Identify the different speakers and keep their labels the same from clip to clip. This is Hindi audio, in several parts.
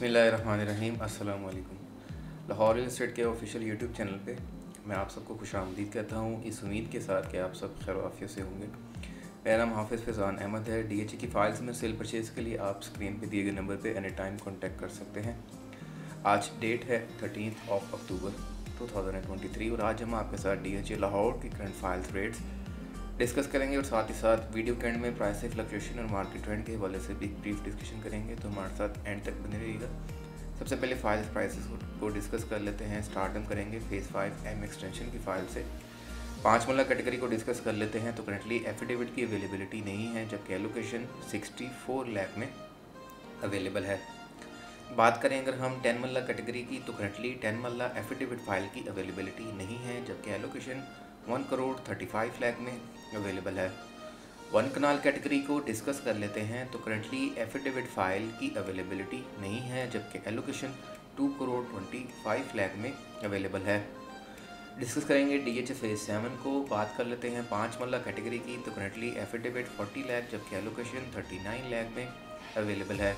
Speaker 1: बसमीम अल्लाम लाहौर रियल स्टेट के ऑफिशियल यूट्यूब चैनल पे मैं आप सबको खुश आमदीद कहता हूँ। इस उम्मीद के साथ कि आप सब खैर वाफियत से होंगे। मेरा नाम हाफिज़ फैज़ान अहमद है। डी एच की फ़ाइल्स में सेल परचेज़ के लिए आप स्क्रीन पे दिए गए नंबर पे एनी टाइम कांटेक्ट कर सकते हैं। आज डेट है थर्टीन ऑफ़ अक्टूबर 2023 और आज हम आपके साथ डी एच लाहौर की करंट फाइल्स रेट्स डिस्कस करेंगे और साथ ही साथ वीडियो के एंड में प्राइस फ्लक्चुएशन और मार्केट ट्रेंड के हवाले से भी ब्रीफ डिस्कशन करेंगे तो हमारे साथ एंड तक बने रहिएगा। सबसे पहले फाइल्स प्राइसेस को डिस्कस कर लेते हैं स्टार्ट हम करेंगे फ़ेज़ फाइव एम एक्सटेंशन की फ़ाइल से। पाँच मल्ला कैटेगरी को डिस्कस कर लेते हैं तो करेंटली एफिडेविट की अवेलेबिलिटी नहीं है, जबकि एलोकेशन सिक्सटी फोर लैख में अवेलेबल है। बात करें अगर हम टेन मल्ला कैटेगरी की तो currently ten marla affidavit file की अवेलेबिलिटी नहीं है, जबकि allocation one crore thirty five lakh में अवेलेबल है। वन कनाल कैटेगरी को डिस्कस कर लेते हैं तो करंटली एफिडेविट फ़ाइल की अवेलेबिलिटी नहीं है, जबकि allocation two crore twenty five lakh में अवेलेबल है। डिस्कस करेंगे डी एच एफ़ सेवन को, बात कर लेते हैं पाँच मल्ला कैटेगरी की तो करंटली एफिडेविट फोर्टी लैख, जबकि एलोकेशन थर्टी नाइन लैख में अवेलेबल है।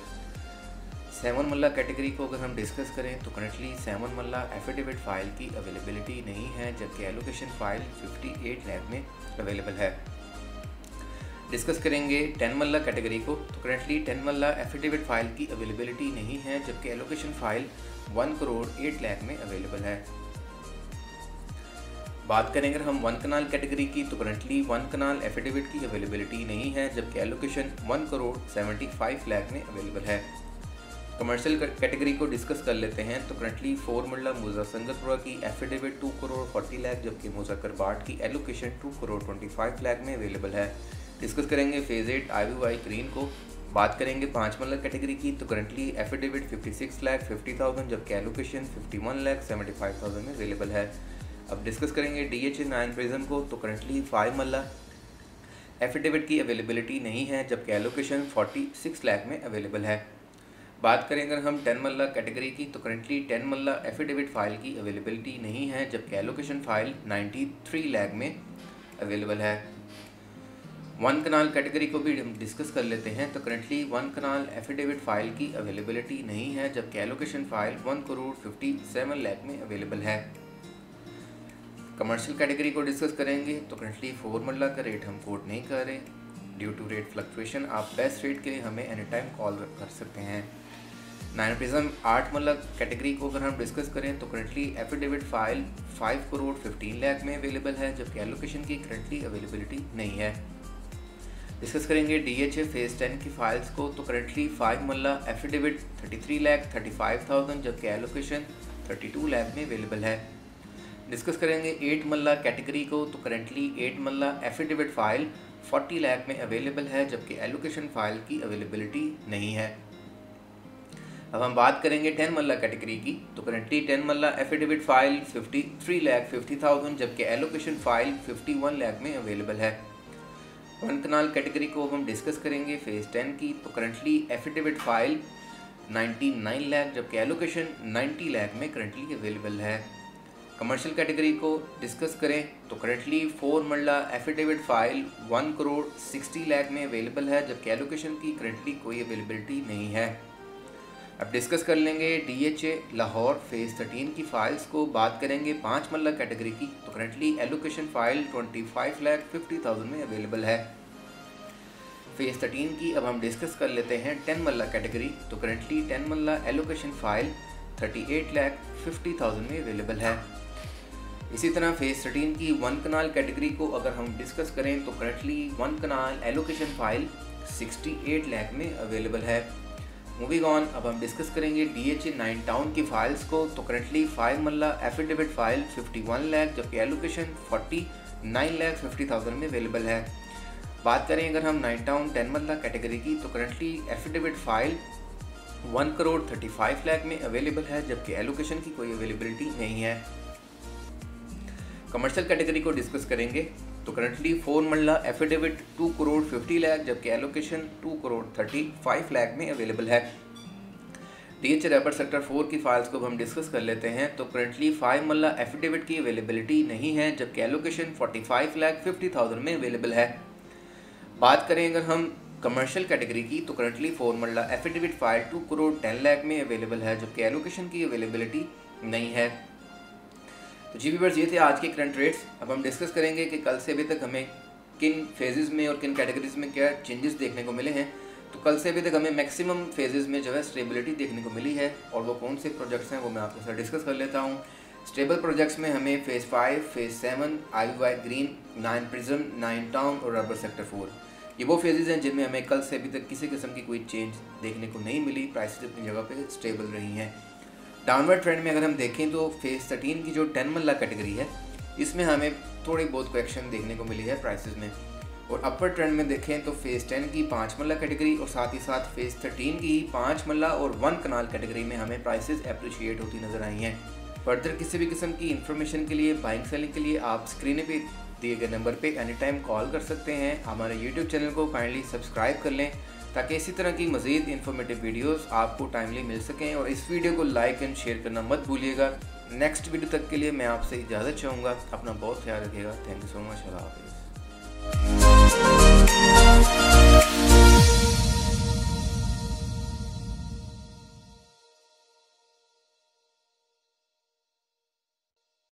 Speaker 1: सेवन मल्ला कैटेगरी को अगर हम डिस्कस करें तो currently seven marla affidavit file की अवेलेबिलिटी नहीं है, जबकि एलोकेशन फ़ाइल 58 लैब में अवेलेबल है। डिस्कस करेंगे टेन मल्ला कैटेगरी को तो currently ten marla affidavit file की अवेलेबिलिटी नहीं है, जबकि allocation file one crore eight lakh में अवेलेबल है। बात करें अगर हम वन कनाल कैटेगरी की तो करंटली वन कनाल एफिडेविट की अवेलेबिलिटी नहीं है, जबकि allocation one crore seventy five lakh में अवेलेबल है। कमर्शियल कैटेगरी को डिस्कस कर लेते हैं तो करंटली फोर मुल्ला मुजा संगतपुरा की affidavit two crore forty lakh जबकि मुजक्कर बाट की allocation two crore twenty five lakh में अवेलेबल है। डिस्कस करेंगे phase eight I V Y green को। बात करेंगे पाँच मल्ला कैटेगरी की तो currently affidavit fifty six lakh fifty thousand जबकि allocation fifty one lakh seventy five thousand में अवेलेबल है। अब डिस्कस करेंगे D H A nine prism को तो करंटली फाइव मल्ला एफिडेविट की अवेलेबिलिटी नहीं है, जबकि एलोकेशन फोर्टी सिक्स लाख में अवेलेबल है। बात करें अगर हम टेन मल्ला कैटेगरी की तो currently ten marla affidavit file की अवेलेबिलिटी नहीं है, जबकि एलोकेशन फ़ाइल 93 लैख में अवेलेबल है। वन कनाल कैटेगरी को भी हम डिस्कस कर लेते हैं तो currently one kanal affidavit file की अवेलेबिलिटी नहीं है, जबकि allocation file one crore fifty seven lakh में अवेलेबल है। कमर्शियल कैटेगरी को डिस्कस करेंगे तो करेंटली फोर मल्ला का रेट हम कोट नहीं कर रहे। ड्यू टू रेट फ्लक्चुएशन आप बेस्ट रेट के लिए हमें एनी टाइम कॉल कर सकते हैं। नाइनोटिज़म आठ मतलब कैटेगरी को अगर हम डिस्कस करें तो currently affidavit file five crore fifteen lakh में अवेलेबल है, जबकि एलोकेशन की करंटली अवेलेबिलिटी नहीं है। डिस्कस करेंगे D H A phase ten की फाइल्स को तो currently five marla affidavit thirty three lakh thirty five thousand जबकि एलोकेशन थर्टी टू लैख में अवेलेबल है। डिस्कस करेंगे एट मल्ला कैटेगरी को तो currently eight marla affidavit file forty lakh में अवेलेबल है, जबकि एलोकेशन फ़ाइल की अवेलेबिलिटी नहीं है। अब हम बात करेंगे टेन मल्ला कैटेगरी की। तो currently ten marla affidavit file fifty three lakh fifty thousand जबकि allocation file fifty one lakh में अवेलेबल है। वन कनाल कैटेगरी को अब हम डिस्कस करेंगे फ़ेज़ टेन की। तो currently affidavit file ninety nine lakh, जबकि एलोकेशन नाइन्टी लैख में करंटली अवेलेबल है। कमर्शियल कैटेगरी को डिस्कस करें तो currently four marla affidavit file one crore sixty lakh में अवेलेबल है, जबकि एलोकेशन की करेंटली कोई अवेलेबिलिटी नहीं है। अब डिस्कस कर लेंगे D H A Lahore phase thirteen की फ़ाइल्स को, बात करेंगे पाँच मल्ला कैटेगरी की तो currently allocation file twenty five lakh fifty thousand में अवेलेबल है। फ़ेज़ थर्टीन की अब हम डिस्कस कर लेते हैं टेन मल्ला कैटेगरी तो currently ten marla allocation file thirty eight lakh fifty thousand में अवेलेबल है। इसी तरह फ़ेज़ थर्टीन की वन कनाल कैटेगरी को अगर हम डिस्कस करें तो currently one kanal allocation file sixty eight lakh में अवेलेबल है। मूविंग ऑन अब हम डिस्कस करेंगे D H A nine town की फाइल्स को। तो currently five marla affidavit file fifty one lakh जबकि allocation forty nine lakh fifty thousand में अवेलेबल है। बात करें अगर हम nine town ten marla category की तो currently affidavit file one crore thirty five lakh में अवेलेबल है, जबकि एलोकेशन की कोई अवेलेबिलिटी नहीं है। कमर्शियल कैटेगरी को डिस्कस करेंगे तो currently four marla affidavit two crore fifty lakh जबकि allocation two crore thirty five lakh में अवेलेबल है। D H Rahbar sector four की फाइल्स को हम डिस्कस कर लेते हैं तो करंटली फाइव मल्ला एफिडेविट की अवेलेबिलिटी नहीं है, जबकि allocation forty five lakh fifty thousand में अवेलेबल है। बात करें अगर हम कमर्शियल कैटेगरी की तो currently four marla affidavit file two crore ten lakh में अवेलेबल है, जबकि एलोकेशन की अवेलेबिलिटी नहीं है। तो जी वीवर्स ये थे आज के करंट रेट्स अब हम डिस्कस करेंगे कि कल से अभी तक हमें किन फेजेस में और किन कैटेगरीज में क्या चेंजेस देखने को मिले हैं. तो कल से अभी तक हमें मैक्सिमम फेजेस में जो है स्टेबिलिटी देखने को मिली है और वो कौन से प्रोजेक्ट्स हैं वो मैं आपके साथ डिस्कस कर लेता हूँ. स्टेबल प्रोजेक्ट्स में हमें phase five phase seven I Y green nine prism nine town और रबर सेक्टर फोर ये वो फेजेज़ हैं जिनमें हमें कल से अभी तक किसी किस्म की कोई चेंज देखने को नहीं मिली. प्राइसेस अपनी जगह पे स्टेबल रही हैं. डाउनवर्ड ट्रेंड में अगर हम देखें तो फ़ेज़ थर्टीन की जो टेन मल्ला कैटेगरी है, इसमें हमें थोड़ी बहुत क्वेश्चन देखने को मिली है प्राइसेस में। और अपर ट्रेंड में देखें तो फ़ेज़ टेन की पाँच मल्ला कैटेगरी और साथ ही साथ फ़ेज़ थर्टीन की पाँच मल्ला और वन कनाल कैटेगरी में हमें प्राइसेस अप्रिशिएट होती नज़र आई हैं। फर्दर किसी भी किस्म की इन्फॉर्मेशन के लिए बाइंग सेलिंग के लिए आप स्क्रीन पे दिए गए नंबर पे एनी टाइम कॉल कर सकते हैं। हमारे यूट्यूब चैनल को काइंडली सब्सक्राइब कर लें। ताकि इसी तरह की मज़ीद इन्फॉर्मेटिव वीडियोस आपको टाइमली मिल सकें और इस वीडियो को लाइक एंड शेयर करना मत भूलिएगा। नेक्स्ट वीडियो तक के लिए मैं आपसे इजाज़त चाहूँगा। अपना बहुत ख्याल रखिएगा। थैंक यू सो मच अल्लाह हाफिज़।